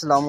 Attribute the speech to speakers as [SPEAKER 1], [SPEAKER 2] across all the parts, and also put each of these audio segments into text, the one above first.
[SPEAKER 1] Allam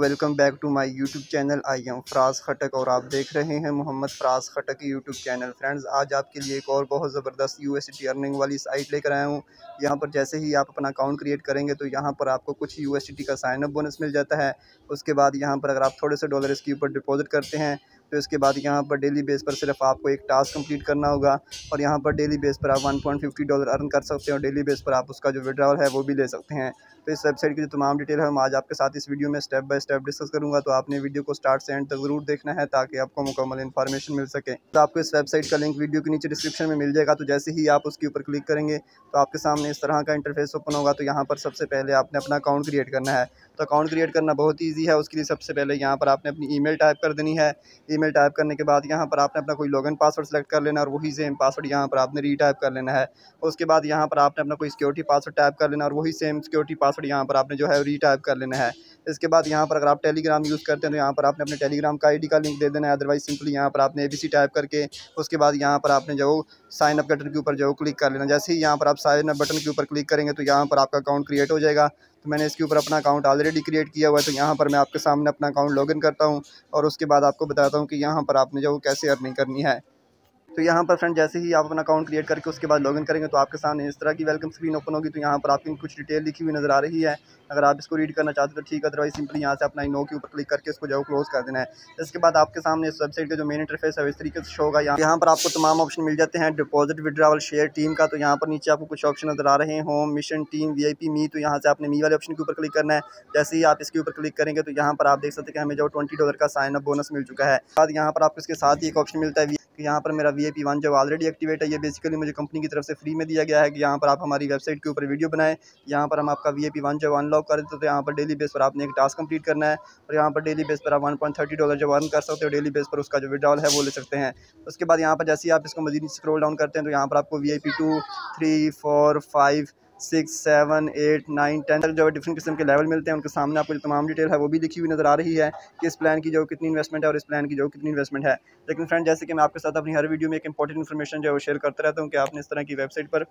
[SPEAKER 1] welcome back to my YouTube channel. I am Faraz Khattak और आप देख रहे हैं Mohammad Faraz Khattak YouTube channel. Friends, आज आपके लिए एक और बहुत ज़बरदस्त यू एस अर्निंग वाली साइट लेकर आया हूँ। यहाँ पर जैसे ही आप अपना अकाउंट क्रिएट करेंगे तो यहाँ पर आपको कुछ यू का साइनअप बोनस मिल जाता है। उसके बाद यहाँ पर अगर आप थोड़े से डॉलर इसके ऊपर डिपॉजिट करते हैं तो इसके बाद यहाँ पर डेली बेस पर सिर्फ़ आपको एक टास्क कंप्लीट करना होगा और यहाँ पर डेली बेस पर आप 1.50 डॉलर अर्न कर सकते हैं और डेली बेस पर आप उसका जो विड्रॉल है वो भी ले सकते हैं। तो इस वेबसाइट की जो तमाम डिटेल है मैं आज आपके साथ इस वीडियो में स्टेप बाय स्टेप डिस्कस करूँगा। तो आपने वीडियो को स्टार्ट से एंड तक ज़रूर देखना है ताकि आपको मुकम्मल इन्फॉर्मेशन मिल सके। तो आपको इस वेबसाइट का लिंक वीडियो के नीचे डिस्क्रिप्शन में मिल जाएगा। तो जैसे ही आप उसके ऊपर क्लिक करेंगे तो आपके सामने इस तरह का इंटरफेस ओपन होगा। तो यहाँ पर सबसे पहले आपने अपना अकाउंट क्रिएट करना है। तो अकाउंट क्रिएट करना बहुत ईजी है। उसके लिए सबसे पहले यहाँ पर आपने अपनी ईमेल टाइप कर देनी है। ईमेल टाइप करने के बाद यहाँ पर आपने अपना कोई लॉगिन पासवर्ड सेलेक्ट कर लेना और वही सेम पासवर्ड यहाँ पर आपने रीटाइप कर लेना है उसके बाद यहाँ पर आपने अपना कोई सिक्योरिटी पासवर्ड टाइप कर लेना और वही सेम सिक्योरिटी पासवर्ड यहाँ पर आपने जो है रीटाइप कर लेना है इसके बाद यहाँ पर अगर आप टेलीग्राम यूज़ करते हैं तो यहाँ पर आपने अपने टेलीग्राम का आईडी का लिंक दे देना है अदरवाइज़ सिंपली यहाँ पर आपने एबीसी टाइप करके उसके बाद यहाँ पर आपने जो साइन अप बटन के ऊपर जो क्लिक कर लेना जैसे ही यहाँ पर आप साइन अप बटन के ऊपर क्लिक करेंगे तो यहाँ पर आपका अकाउंट क्रिएट हो जाएगा तो मैंने इसके ऊपर अपना अकाउंट ऑलरेडी क्रिएट किया हुआ है तो यहाँ पर मैं आपके सामने अपना अकाउंट लॉगिन करता हूँ और उसके बाद आपको बताता हूँ कि यहाँ पर आपने जो कैसे अर्निंग करनी है। तो यहाँ पर फ्रेंड जैसे ही आप अपना अकाउंट क्रिएट करके उसके बाद लॉगिन करेंगे तो आपके सामने इस तरह की वेलकम स्क्रीन ओपन होगी। तो यहाँ पर आपकी कुछ डिटेल लिखी हुई नज़र आ रही है। अगर आप इसको रीड करना चाहते हो तो ठीक है। अदरवाइज़ सिंपली यहाँ से अपना नो के ऊपर क्लिक करके इसको जो क्लोज कर देना है। इसके बाद आपके सामने इस वेबसाइट का जो मेन इंटरफेस है इस तरीके से शो होगा। यहाँ यहाँ पर आपको तमाम ऑप्शन मिल जाते हैं। डिपॉजिट विड्रावल शेयर टीम का। तो यहाँ पर नीचे आपको कुछ ऑप्शन नज़र आ रहे हैं। होम मिशन टीम वीआईपी मी तो यहाँ से आपने मी वाले ऑप्शन के ऊपर क्लिक करना है। जैसे ही आप इसके ऊपर क्लिक करेंगे तो यहाँ पर आप देख सकते हैं, हमें जो ट्वेंटी डॉलर का साइन अप बोनस मिल चुका है। बाद यहाँ पर आपको इसके साथ ही एक ऑप्शन मिलता है कि यहाँ पर मेरा वी आई पी वन जो ऑलरेडी एक्टिवेट है, ये बेसिकली मुझे कंपनी की तरफ़ से फ्री में दिया गया है कि यहाँ पर आप हमारी वेबसाइट के ऊपर वीडियो बनाएँ। यहाँ पर हम आपका वी आई पी वन जो अनलॉक कर देते तो यहाँ पर डेली बेस पर आपने एक टास्क कंप्लीट करना है। और यहाँ पर डेली बेस पर आप वन पॉइंट थर्टी डॉलर जो अर्न कर सकते हो डेली बेस पर उसका जो विड्रॉल है वो ले सकते हैं। उसके बाद यहाँ पर जैसे ही आप इसको मजीद स्क्रोल डाउन करते हैं तो यहाँ पर आपको V I P two three four five six, seven, eight, nine, ten तक जो है डिफरेंट किस्म के लेवल मिलते हैं, उनके सामने आपको तमाम डिटेल है, वो भी लिखी हुई नज़र आ रही है कि इस प्लान की जो कितनी इन्वेस्टमेंट है और इस प्लान की जो कितनी इन्वेस्टमेंट है। लेकिन फ्रेंड जैसे कि मैं आपके साथ अपनी हर वीडियो में एक इंपॉर्टेंट इन्फॉर्मेशन जो है वो शेयर करता रहता हूँ कि आपने इस तरह की वेबसाइट पर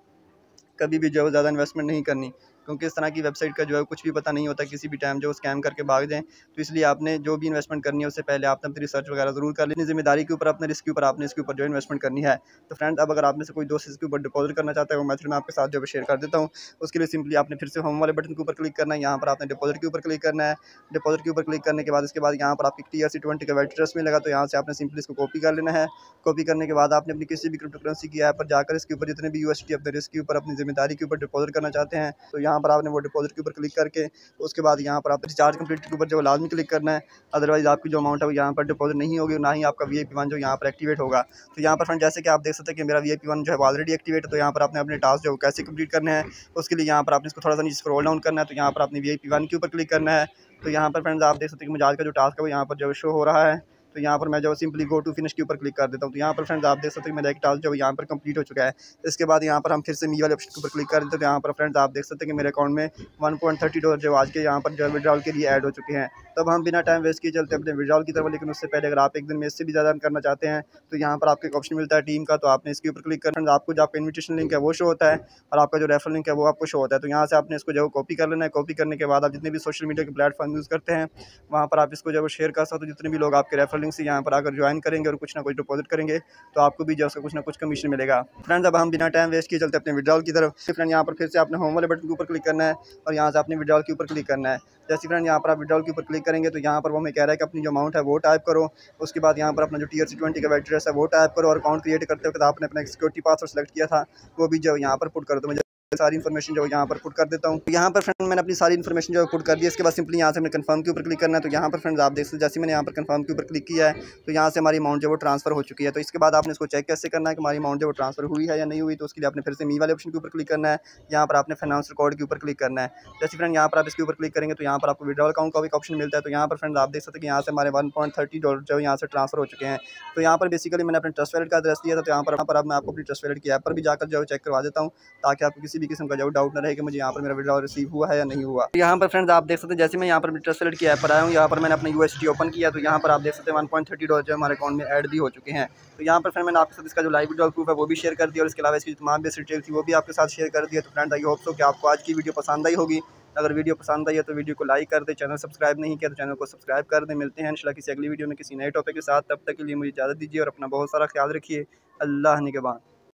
[SPEAKER 1] कभी भी जो है ज़्यादा इन्वेस्टमेंट नहीं करनी। क्योंकि इस तरह की वेबसाइट का जो है कुछ भी पता नहीं होता, किसी भी टाइम जो स्कैम करके भाग जाएँ तो इसलिए आपने जो भी इन्वेस्टमेंट करनी है, उससे पहले आपने अपनी रिसर्च वगैरह ज़रूर कर लेनी। ज़िम्मेदारी के ऊपर, अपने रिस्क के ऊपर, आपने इसके ऊपर जो इन्वेस्टमेंट करनी है। तो फ्रेंड्स अब अगर आपने से कोई दोस्त इसके ऊपर डिपॉजिट करना चाहता है, वो मैथड मैं आपके साथ जो है शेयर कर देता हूँ। उसके लिए सिंपली आपने फिर से होम वाले बटन के ऊपर क्लिक करना है। यहाँ पर आपने डिपॉजिट के ऊपर क्लिक करना है। डिपॉजिट के ऊपर क्लिक करने के बाद, इसके बाद यहाँ पर आपकी टी आर सी ट्वेंटी का वेट ट्रस्ट मिलेगा तो यहाँ से आपने सिंपली इसको कॉपी कर लेना है। कॉपी करने के बाद आपने अपनी किसी भी क्रिप्टो करेंसी की ऐप पर जाकर, इसके ऊपर जितने भी यू अपने रिस्क के ऊपर, अपनी ज़िम्मेदारी के ऊपर डिपॉजिट करना चाहते हैं तो यहाँ पर आपने वो डिपॉजिट के ऊपर क्लिक करके उसके बाद यहाँ पर आप रिचार्ज कंप्लीट के ऊपर जो लाजमी क्लिक करना है अदरवाइज़ आपकी जो अमाउंट है वो यहाँ पर डिपॉजिट नहीं होगी ना ही आपका वीएपी वन जो यहाँ पर एक्टिवेट होगा तो यहाँ पर फ्रेंड जैसे कि आप देख सकते हैं कि मेरा वी वन जो है ऑलरेडी एक्टिवेट है तो यहाँ पर आपने अपने टास्क जो कैसे कंप्लीट करने हैं उसके लिए यहाँ पर आपने इसको थोड़ा सा नीचे स्क्रॉल डाउन करना है तो यहाँ पर आपने वी वन के ऊपर क्लिक करना है तो यहाँ पर फ्रेंड्स आप देख सकते हैं कि मुझे आज का जो टास्क है वो यहाँ पर जो शो हो रहा है तो यहाँ पर मैं जो सिंपली गो टू फिनिश के ऊपर क्लिक कर देता हूँ। तो यहाँ पर फ्रेंड्स आप देख सकते हैं मेरा एक टास्क जो यहाँ पर कंप्लीट हो चुका है। इसके बाद यहाँ पर हम फिर से मी वाले ऑप्शन के ऊपर क्लिक कर देते हैं। तो यहाँ पर फ्रेंड्स आप देख सकते हैं कि मेरे अकाउंट में वन पॉइंट थर्टी डॉलर जो आज के यहाँ पर जो विड्रॉल के लिए ऐड हो चुके हैं। तब हम बिना टाइम वेस्ट किए चलते अपने विड्रॉल की तरफ़। लेकिन उससे पहले अगर आप एक दिन में इससे भी ज़्यादा करना चाहते हैं तो यहाँ पर आपको एक ऑप्शन मिलता है टीम का। तो आपने इसके ऊपर क्लिक करना आपको जो आपका इन्विटेशन लिंक है वो शो होता है और आपका जो रेफर लिंक है वो आपको शो होता है। तो यहाँ से आपने इसको जो कॉपी कर लेना है। कॉपी करने के बाद आप जितने भी सोशल मीडिया के प्लेटफॉर्म यूज़ करते हैं, वहाँ पर आप इसको जब शेयर कर सकते हो। जितने भी लोग आपके रेफर लिंक से यहाँ पर आकर ज्वाइन करेंगे और कुछ ना कुछ डिपॉजिट करेंगे तो आपको भी जो कुछ ना कुछ कमीशन मिलेगा। फ्रेंड्स अब हम बिना टाइम वेस्ट किए चलते अपने विड्रॉल की तरफ़। फ्रेंड यहाँ पर फिर से आपने होम वाले बटन के ऊपर क्लिक करना है और यहाँ से अपने विड्रॉल के ऊपर क्लिक करना है। जैसे फ्रेंड यहाँ पर आप विड्रॉल के ऊपर क्लिक करेंगे तो यहाँ पर वो हमें कह रहा है कि अपनी जो अमाउंट है वो टाइप करो। उसके बाद यहाँ पर अपना जो टी सी ट्वेंटी का एड्रेस है वो टाइप करो और अकाउंट क्रिएट करते वक्त आपने अपना सिक्योरिटी पासवर्ड सेलेक्ट किया था, वो भी जो यहाँ पर पुट कर दो। सारी इन्फॉर्मेशन जो यहाँ पर पुट कर देता हूँ यहाँ पर फ्रेंड मैंने अपनी सारी इन्फॉर्मेशन जो है पुट कर दी इसके बाद सिंपली यहाँ से मैंने कंफर्म के ऊपर क्लिक करना है तो यहाँ पर फ्रेंड्स आप देख सकते जैसे मैंने यहाँ पर कंफर्म के ऊपर क्लिक किया है तो यहाँ से हमारी अमाउंट जो वो ट्रांसफ़र हो चुकी है तो इसके बाद आपने इसको चेक कैसे करना है कि हमारी अमाउंट जो ट्रांसफ़र हुई है या नहीं हुई तो उसके लिए आपने फिर से मी वाले ऑप्शन के ऊपर क्लिक करना है यहाँ पर आपने फाइनेंस रिकॉर्ड के ऊपर क्लिक करना है जैसे फ्रेंड यहाँ पर आप इसके ऊपर क्लिक करेंगे तो यहाँ पर आपको विड्रॉल अकाउंट का भी ऑप्शन मिलता है तो यहाँ पर फ्रेंड आप देख सकते हैं यहाँ से हमारे वन पॉइंट थर्टी डॉलर जो यहाँ से ट्रांसफ़र हो चुके हैं तो यहाँ पर बेसिकली मैंने अपने ट्रस्ट वैलेट का एड्रेस दिया था तो यहाँ पर यहाँ पर मैं आपको अपनी ट्रस्ट वैलेट की ऐप पर भी जाकर जो है चेक करवा देता हूँ ताकि आपको किसी भी किस्म का जो डाउट न रहे कि मुझे यहाँ पर मेरा विड्रॉल रिसीव हुआ है या नहीं हुआ। यहाँ पर फ्रेंड्स आप देख सकते हैं, जैसे मैं यहाँ पर ट्रस्ट की ऐप पर आया हूँ, यहाँ पर मैंने अपना यू ओपन किया तो यहाँ पर आप देख सकते हैं वन पॉइंट थर्टी डॉलर जो हमारे अकाउंट में ऐड भी हो चुके हैं। तो यहाँ पर फ्रेंड मैंने आपके साथ इसका जो लाइव विड्रॉल प्रूफ है, वो भी शेयर कर दिया और इसके अलावा इसकी तमाम बेस्ट डिटेल थी, वो भी आपके साथ शेयर कर दिया। तो फ्रेंड आई होप सो कि आपको आज की वीडियो पसंद आई होगी। अगर वीडियो पसंद आई है तो वीडियो को लाइक कर दे चैनल सब्सक्राइब नहीं किया तो चैनल को सब्सक्राइब कर दे। मिलते हैं इंशाल्लाह किसी अगली वीडियो में किसी नए टॉपिक के साथ। तब तक के लिए मुझे इजाज़त दीजिए और अपना बहुत सारा ख्याल रखिए। अल्लाह निगबान